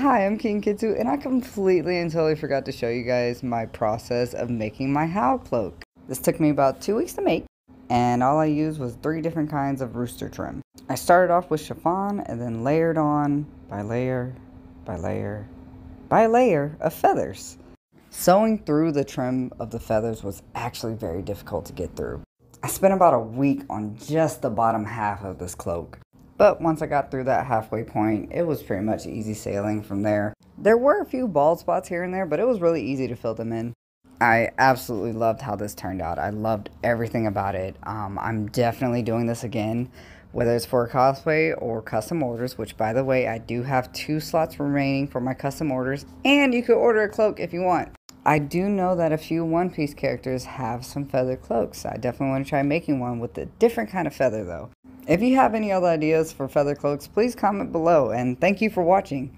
Hi, I'm King Kitsu, and I completely and totally forgot to show you guys my process of making my Howl cloak. This took me about two weeks to make, and all I used was three different kinds of rooster trim. I started off with chiffon and then layered on by layer by layer by layer of feathers. Sewing through the trim of the feathers was actually very difficult to get through. I spent about a week on just the bottom half of this cloak. But once I got through that halfway point, it was pretty much easy sailing from there. There were a few bald spots here and there, but it was really easy to fill them in. I absolutely loved how this turned out. I loved everything about it. Um, I'm definitely doing this again, whether it's for cosplay or custom orders, which by the way, I do have two slots remaining for my custom orders, and you could order a cloak if you want. I do know that a few One Piece characters have some feather cloaks. I definitely want to try making one with a different kind of feather though. If you have any other ideas for feather cloaks, please comment below and thank you for watching.